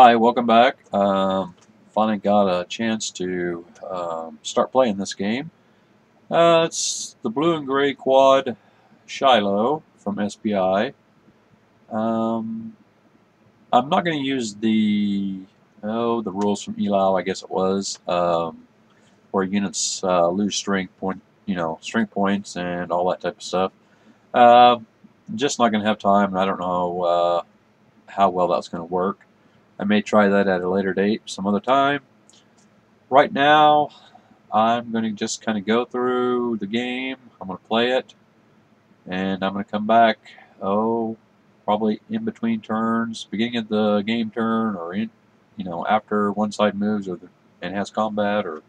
Hi, welcome back. Um, finally got a chance to um, start playing this game. Uh, it's the blue and gray quad Shiloh from SPI. Um, I'm not going to use the oh the rules from Eylau, I guess it was, um, where units uh, lose strength point, you know, strength points and all that type of stuff. Uh, just not going to have time, and I don't know uh, how well that's going to work. I may try that at a later date, some other time. Right now, I'm going to just kind of go through the game. I'm going to play it, and I'm going to come back, oh, probably in between turns, beginning of the game turn, or in, you know, after one side moves or the, and has combat, or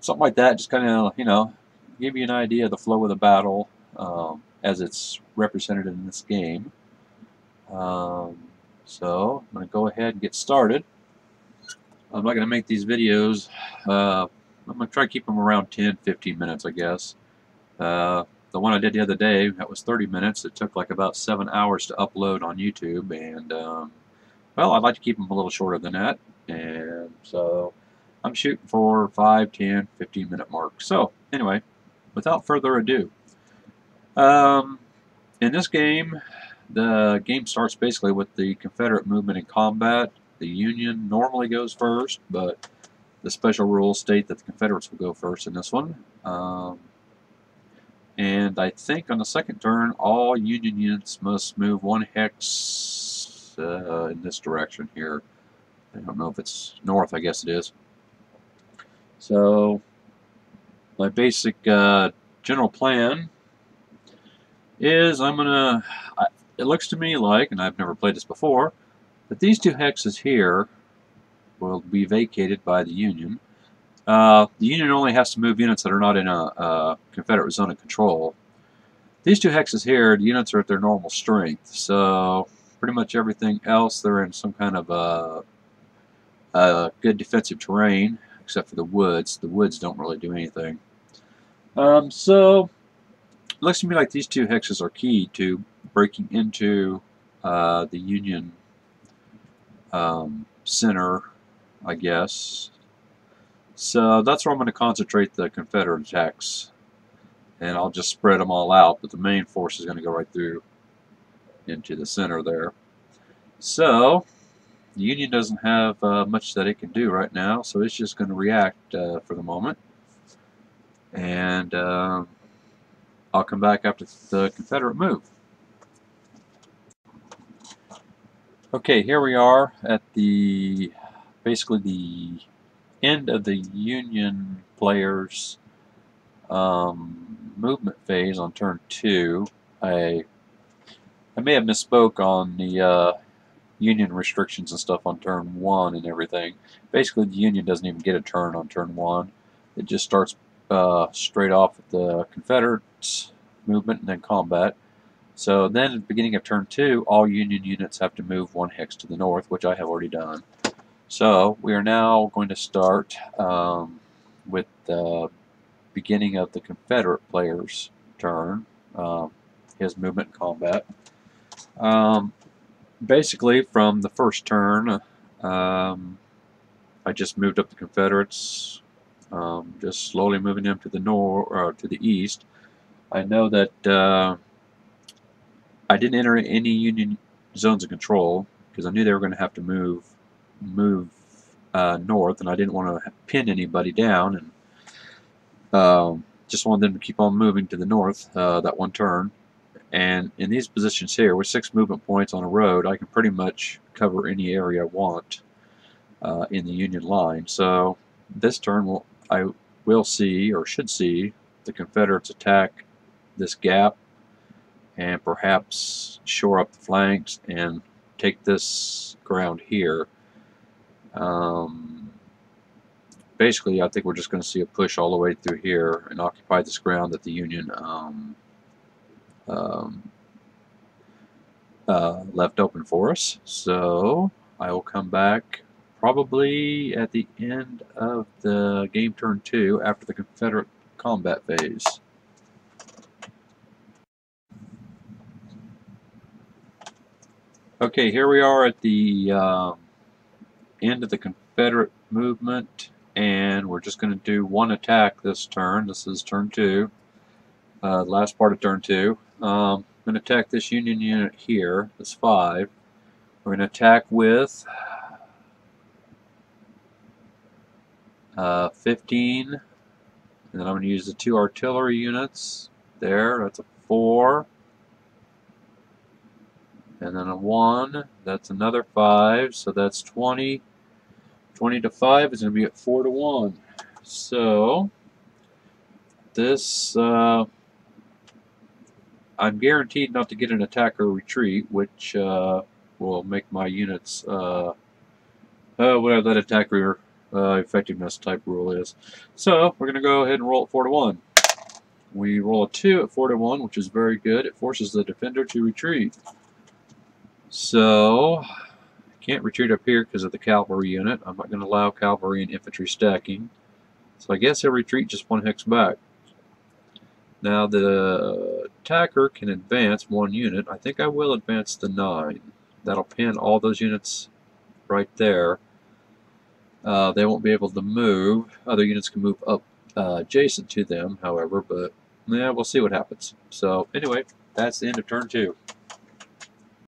something like that. Just kind of, you know, give you an idea of the flow of the battle um, as it's represented in this game. Um, so I'm going to go ahead and get started. I'm not going to make these videos. Uh, I'm going to try to keep them around 10, 15 minutes, I guess. Uh, the one I did the other day, that was 30 minutes. It took like about seven hours to upload on YouTube. And, um, well, I'd like to keep them a little shorter than that. And so I'm shooting for 5, 10, 15 minute mark. So, anyway, without further ado, um, in this game, the game starts basically with the Confederate movement in combat. The Union normally goes first, but the special rules state that the Confederates will go first in this one. Um, and I think on the second turn, all Union units must move one hex uh, in this direction here. I don't know if it's north, I guess it is. So, my basic uh, general plan is I'm going to it looks to me like, and I've never played this before, that these two hexes here will be vacated by the Union. Uh, the Union only has to move units that are not in a, a, Confederate zone of control. These two hexes here, the units are at their normal strength, so pretty much everything else, they're in some kind of a, a good defensive terrain, except for the woods. The woods don't really do anything. Um, so, it looks to me like these two hexes are key to breaking into uh, the Union um, Center, I guess. So that's where I'm going to concentrate the Confederate attacks. And I'll just spread them all out, but the main force is going to go right through into the center there. So, the Union doesn't have uh, much that it can do right now, so it's just going to react uh, for the moment. And uh, I'll come back after the Confederate move. Okay, here we are at the basically the end of the Union players um, movement phase on turn two. I I may have misspoke on the uh, Union restrictions and stuff on turn one and everything. Basically, the Union doesn't even get a turn on turn one. It just starts uh, straight off with the Confederates movement and then combat. So then the beginning of turn two, all Union units have to move one hex to the north, which I have already done. So we are now going to start um, with the beginning of the Confederate player's turn, um, his movement and combat. Um, basically, from the first turn, um, I just moved up the Confederates, um, just slowly moving them to the north or to the east. I know that uh, I didn't enter any Union zones of control because I knew they were going to have to move move uh, north, and I didn't want to pin anybody down, and um, just wanted them to keep on moving to the north uh, that one turn. And in these positions here, with six movement points on a road, I can pretty much cover any area I want uh, in the Union line. So this turn, will, I will see, or should see, the Confederates attack this gap and perhaps shore up the flanks and take this ground here. Um, basically, I think we're just going to see a push all the way through here and occupy this ground that the Union um, um, uh, left open for us. So I will come back probably at the end of the game turn 2 after the Confederate combat phase. Okay, here we are at the um, end of the Confederate movement, and we're just going to do one attack this turn. This is turn two, uh, last part of turn two. Um, I'm going to attack this Union unit here, this five. We're going to attack with uh, 15, and then I'm going to use the two artillery units there. That's a four and then a 1, that's another 5, so that's 20. 20 to 5 is going to be at 4 to 1. So, this, uh, I'm guaranteed not to get an attack or retreat, which uh, will make my units, uh, uh, whatever that attack or uh, effectiveness type rule is. So, we're going to go ahead and roll at 4 to 1. We roll a 2 at 4 to 1, which is very good. It forces the defender to retreat. So, I can't retreat up here because of the cavalry unit. I'm not going to allow cavalry and infantry stacking. So I guess he'll retreat just one hex back. Now the attacker can advance one unit. I think I will advance the 9. That'll pin all those units right there. Uh, they won't be able to move. Other units can move up uh, adjacent to them, however, but yeah, we'll see what happens. So anyway, that's the end of turn 2.